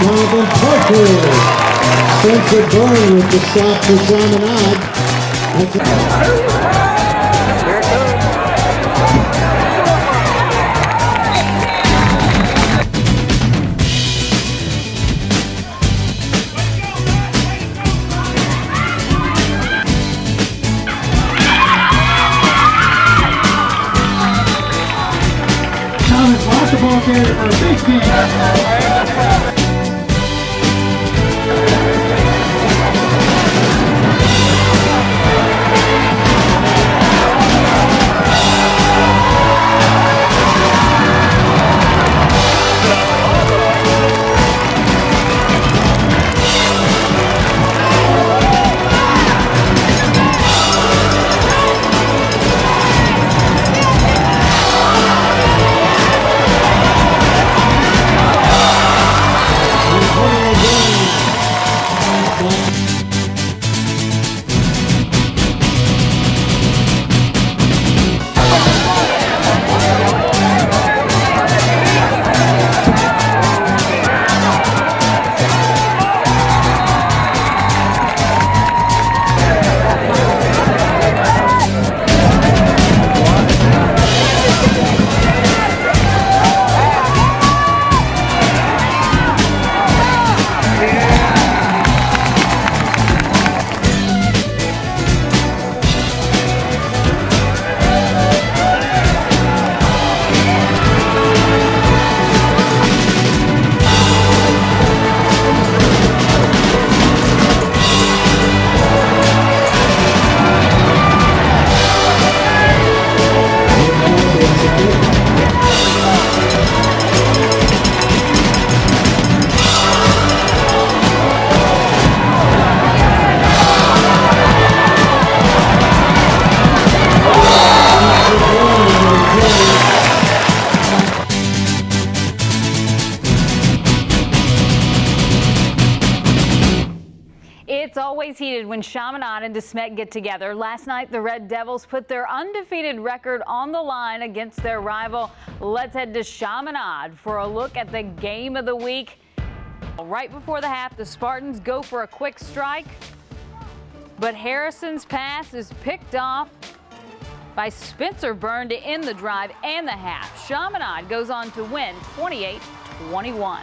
Jonathan Parker. Spencer Byrne with the shot for Chaminade. That's Thomas the ball carrier for a big. When Chaminade and DeSmet get together. Last night, the Red Devils put their undefeated record on the line against their rival. Let's head to Chaminade for a look at the game of the week. Right before the half, the Spartans go for a quick strike, but Harrison's pass is picked off by Spencer Byrne to end the drive and the half. Chaminade goes on to win 28 21.